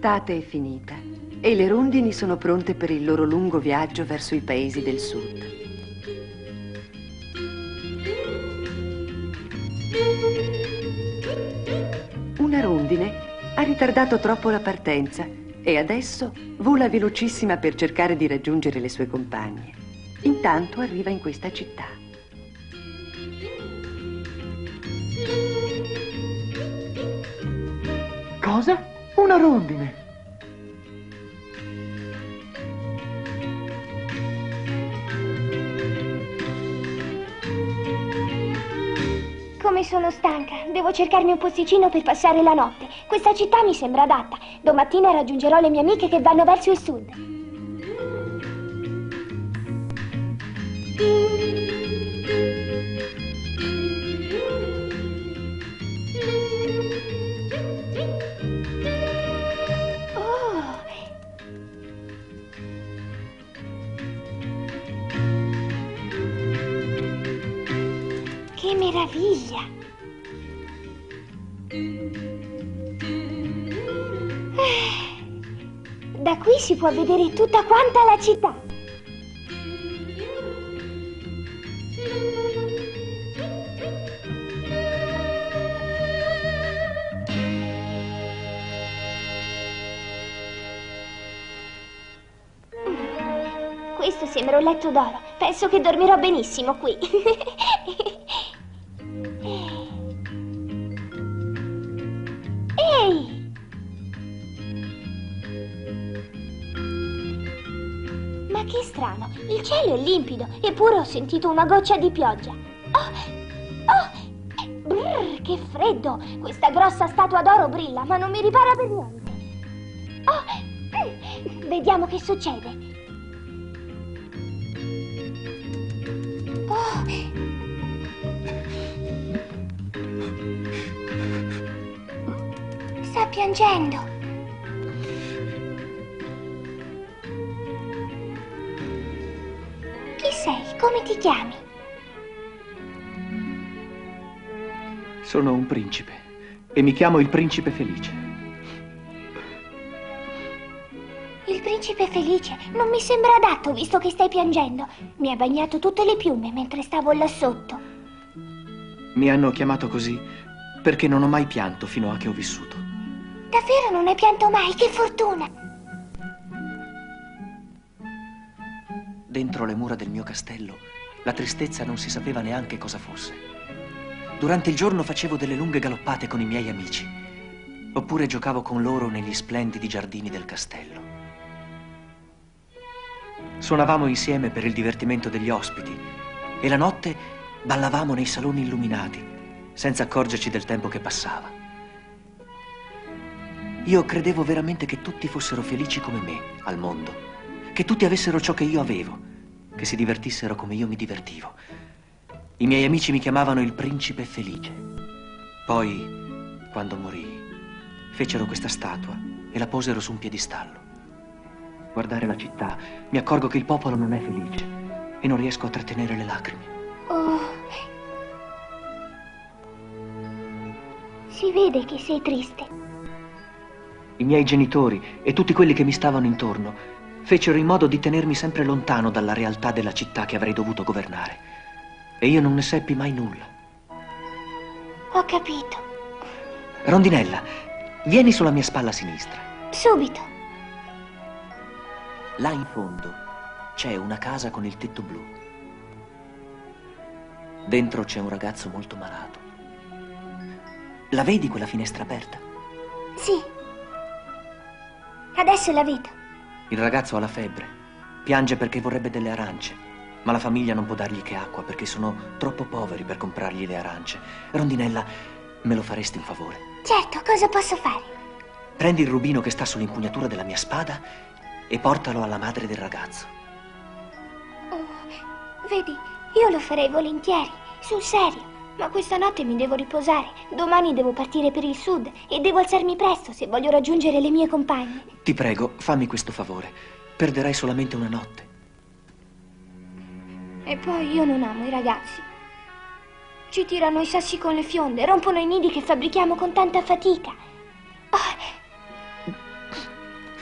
L'estate è finita e le rondini sono pronte per il loro lungo viaggio verso i paesi del sud. Una rondine ha ritardato troppo la partenza e adesso vola velocissima per cercare di raggiungere le sue compagne. Intanto arriva in questa città. Cosa? Una rondine. Come sono stanca. Devo cercarmi un posticino per passare la notte. Questa città mi sembra adatta. Domattina raggiungerò le mie amiche che vanno verso il sud. Meraviglia! Eh, Da qui si può vedere tutta quanta la città. Questo sembra un letto d'oro. Penso che dormirò benissimo qui. il cielo è limpido, eppure ho sentito una goccia di pioggia. Oh! Oh! Brrr, che freddo! Questa grossa statua d'oro brilla, ma non mi ripara per niente. Oh! mm, Vediamo che succede. Oh! Sta piangendo. Come ti chiami? Sono un principe e mi chiamo il principe felice. Il principe felice non mi sembra adatto visto che stai piangendo. Mi ha bagnato tutte le piume mentre stavo là sotto. Mi hanno chiamato così perché non ho mai pianto fino a che ho vissuto. Davvero non hai pianto mai? Che fortuna! Dentro le mura del mio castello la tristezza non si sapeva neanche cosa fosse. Durante il giorno facevo delle lunghe galoppate con i miei amici, oppure giocavo con loro negli splendidi giardini del castello. Suonavamo insieme per il divertimento degli ospiti e la notte ballavamo nei saloni illuminati, senza accorgerci del tempo che passava. Io credevo veramente che tutti fossero felici come me al mondo, che tutti avessero ciò che io avevo, che si divertissero come io mi divertivo. I miei amici mi chiamavano il principe felice. Poi, quando morii, fecero questa statua e la posero su un piedistallo. Guardare la città, mi accorgo che il popolo non è felice e non riesco a trattenere le lacrime. Oh. Si vede che sei triste. I miei genitori e tutti quelli che mi stavano intorno fecero in modo di tenermi sempre lontano dalla realtà della città che avrei dovuto governare. E io non ne seppi mai nulla. Ho capito. Rondinella, vieni sulla mia spalla sinistra. Subito. Là in fondo c'è una casa con il tetto blu. Dentro c'è un ragazzo molto malato. La vedi quella finestra aperta? Sì. Adesso la vedo. Il ragazzo ha la febbre. Piange perché vorrebbe delle arance, ma la famiglia non può dargli che acqua perché sono troppo poveri per comprargli le arance. Rondinella, me lo faresti un favore? Certo, cosa posso fare? Prendi il rubino che sta sull'impugnatura della mia spada e portalo alla madre del ragazzo. Oh, vedi, io lo farei volentieri, sul serio. Ma questa notte mi devo riposare. Domani devo partire per il sud e devo alzarmi presto se voglio raggiungere le mie compagne. Ti prego, fammi questo favore. Perderai solamente una notte. E poi io non amo i ragazzi. Ci tirano i sassi con le fionde, rompono i nidi che fabbrichiamo con tanta fatica. Oh,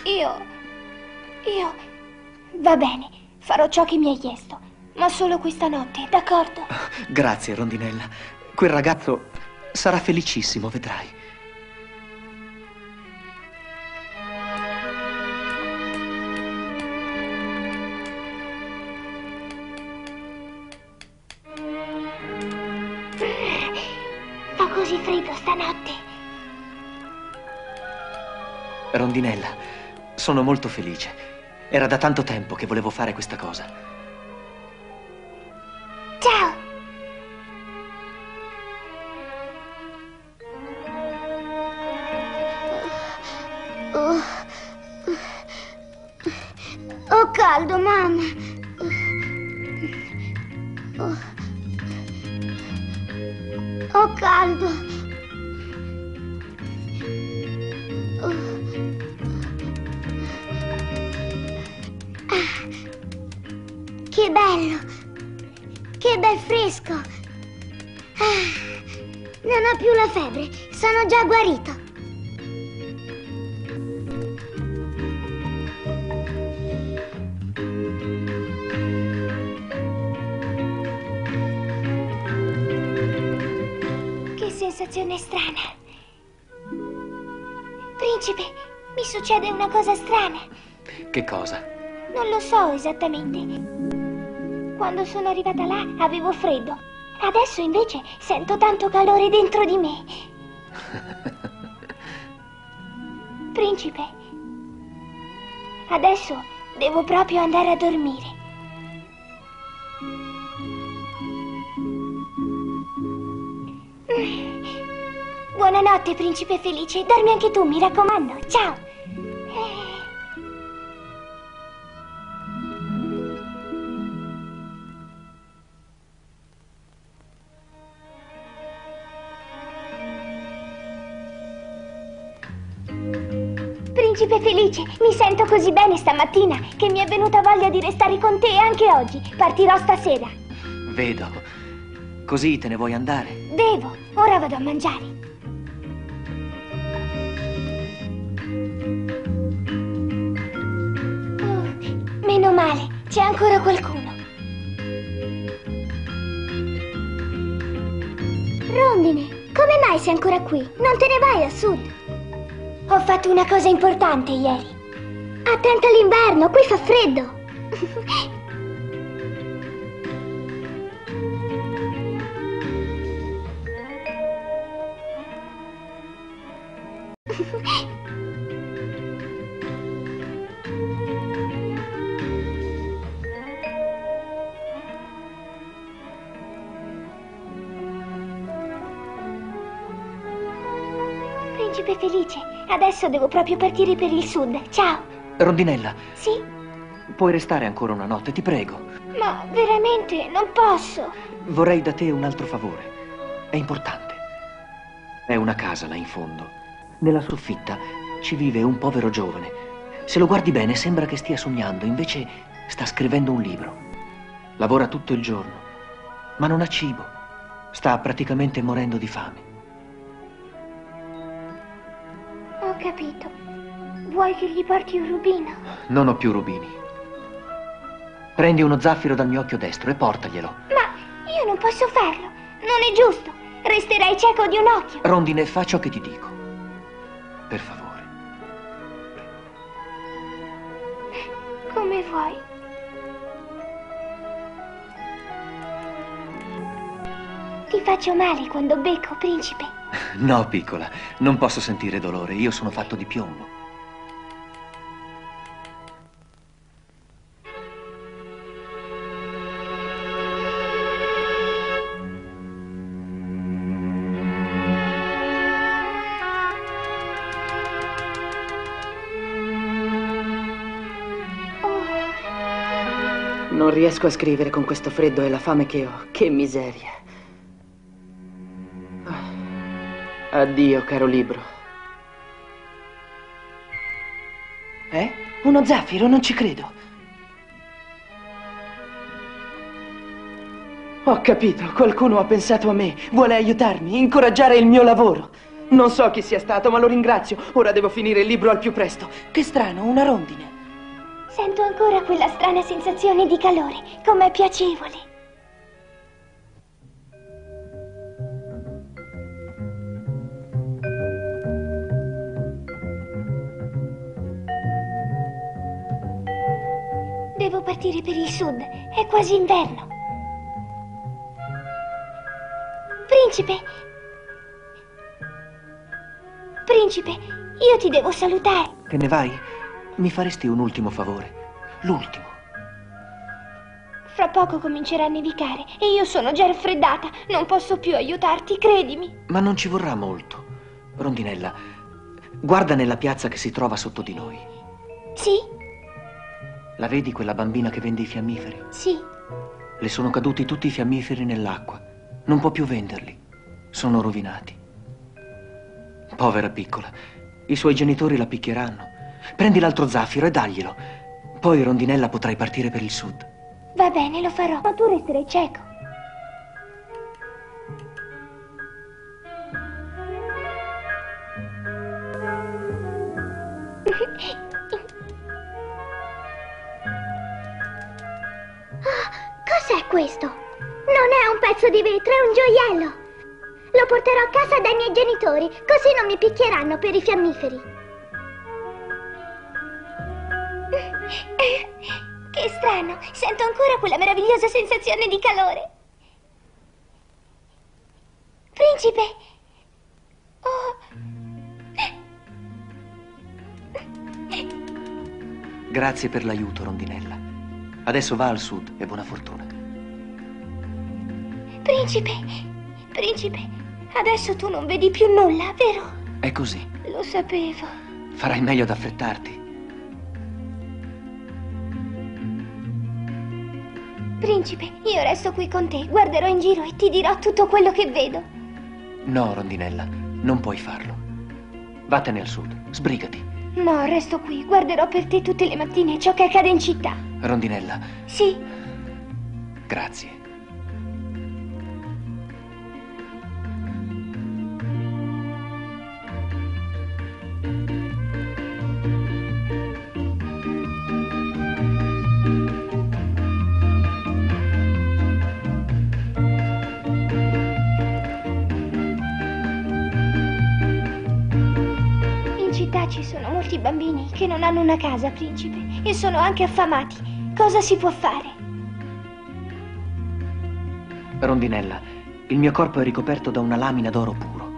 io... Io... Va bene, farò ciò che mi hai chiesto. Ma solo questa notte, d'accordo? Grazie, Rondinella. Quel ragazzo sarà felicissimo, vedrai. Fa così freddo stanotte. Rondinella, sono molto felice. Era da tanto tempo che volevo fare questa cosa. Ho caldo. Ah, Che bello! Che bel fresco! Ah, non ho più la febbre, sono già guarito. Principe, mi succede una cosa strana. Che cosa? Non lo so esattamente. Quando sono arrivata là avevo freddo. Adesso invece sento tanto calore dentro di me. Principe, adesso devo proprio andare a dormire. Buonanotte, principe felice. Dormi anche tu, mi raccomando. Ciao. Principe felice, mi sento così bene stamattina che mi è venuta voglia di restare con te anche oggi. Partirò stasera. Vedo. Così te ne vuoi andare? Devo, ora vado a mangiare. C'è ancora qualcuno. Rondine, come mai sei ancora qui? Non te ne vai a sud? Ho fatto una cosa importante ieri. Attenta all'inverno, qui fa freddo. Principe felice, adesso devo proprio partire per il sud. Ciao. Rondinella, Sì? puoi restare ancora una notte, ti prego. Ma veramente non posso. Vorrei da te un altro favore. È importante. È una casa là in fondo. Nella soffitta ci vive un povero giovane. Se lo guardi bene sembra che stia sognando, invece sta scrivendo un libro. Lavora tutto il giorno, ma non ha cibo. Sta praticamente morendo di fame. Ho capito. Vuoi che gli porti un rubino? Non ho più rubini. Prendi uno zaffiro dal mio occhio destro e portaglielo. Ma io non posso farlo. Non è giusto. Resterai cieco di un occhio. Rondine, fa ciò che ti dico. Per favore. Come vuoi. Ti faccio male quando becco, principe. No, piccola, non posso sentire dolore. Io sono fatto di piombo. Non riesco a scrivere con questo freddo e la fame che ho. Che miseria. Addio, caro libro. Eh? Uno zaffiro, non ci credo. Ho capito, qualcuno ha pensato a me, vuole aiutarmi, incoraggiare il mio lavoro. Non so chi sia stato, ma lo ringrazio. Ora devo finire il libro al più presto. Che strano, una rondine. Sento ancora quella strana sensazione di calore. Com'è piacevole. Devo partire per il sud. È quasi inverno. Principe! Principe, io ti devo salutare. Te ne vai? Mi faresti un ultimo favore? L'ultimo. Fra poco comincerà a nevicare e io sono già raffreddata. Non posso più aiutarti, credimi. Ma non ci vorrà molto. Rondinella, guarda nella piazza che si trova sotto di noi. Sì, La vedi quella bambina che vende i fiammiferi? sì. Le sono caduti tutti i fiammiferi nell'acqua. Non può più venderli. Sono rovinati. Povera piccola. I suoi genitori la picchieranno. Prendi l'altro zaffiro e daglielo. Poi, Rondinella, potrai partire per il sud. Va bene, lo farò. Ma tu resterai cieco. Ah, Cos'è questo? Non è un pezzo di vetro, è un gioiello. Lo porterò a casa dai miei genitori, così non mi picchieranno per i fiammiferi. Che strano, sento ancora quella meravigliosa sensazione di calore. Principe! Oh, Grazie per l'aiuto, Rondinella. Adesso va al sud e buona fortuna. Principe! Principe, adesso tu non vedi più nulla, vero? È così. Lo sapevo. Farai meglio ad affrettarti. Principe, io resto qui con te, guarderò in giro e ti dirò tutto quello che vedo. No, Rondinella, non puoi farlo. Vattene al sud, sbrigati. No, resto qui, guarderò per te tutte le mattine ciò che accade in città. Rondinella, Sì, grazie. Che non hanno una casa, principe, e sono anche affamati. Cosa si può fare? Rondinella, il mio corpo è ricoperto da una lamina d'oro puro.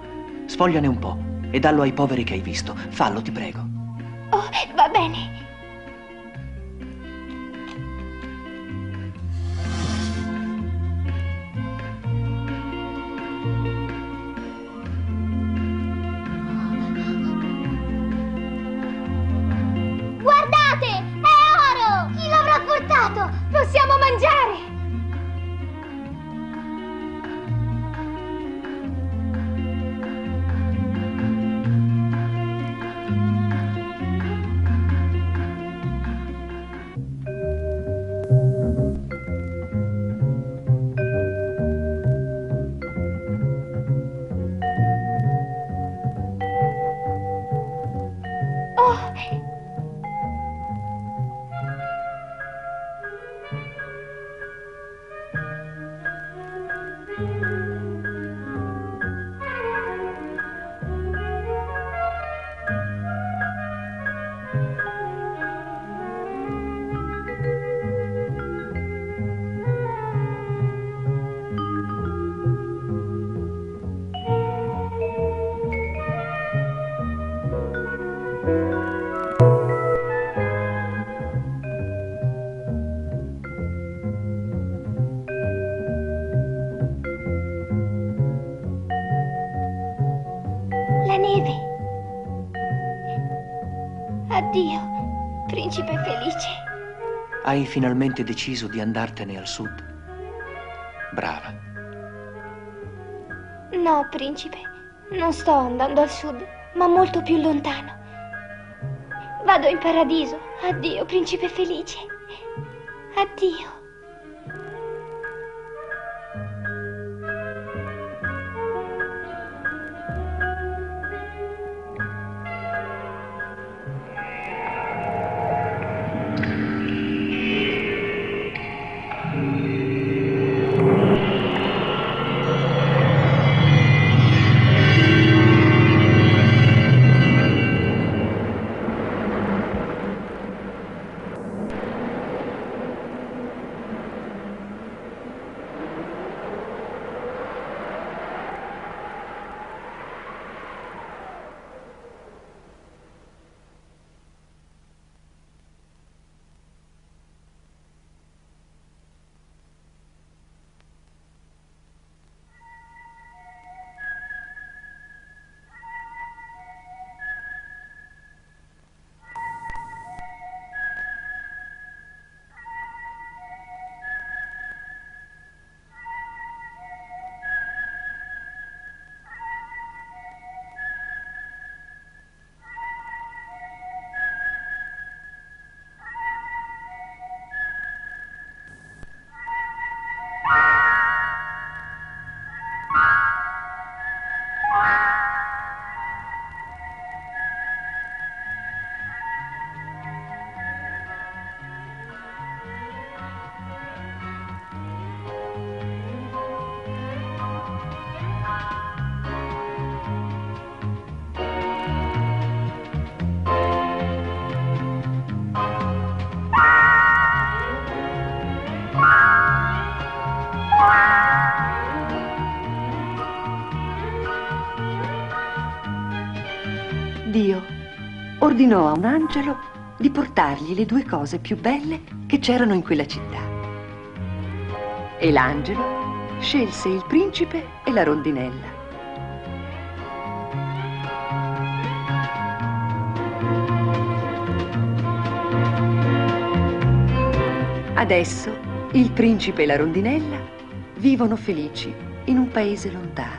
Sfogliane un po' e dallo ai poveri che hai visto. Fallo, ti prego. Oh, va bene. Hai finalmente deciso di andartene al sud. Brava. No, principe, non sto andando al sud, ma molto più lontano. Vado in paradiso. Addio, principe felice. Addio. Ordinò a un angelo di portargli le due cose più belle che c'erano in quella città. E l'angelo scelse il principe e la rondinella. Adesso il principe e la rondinella vivono felici in un paese lontano.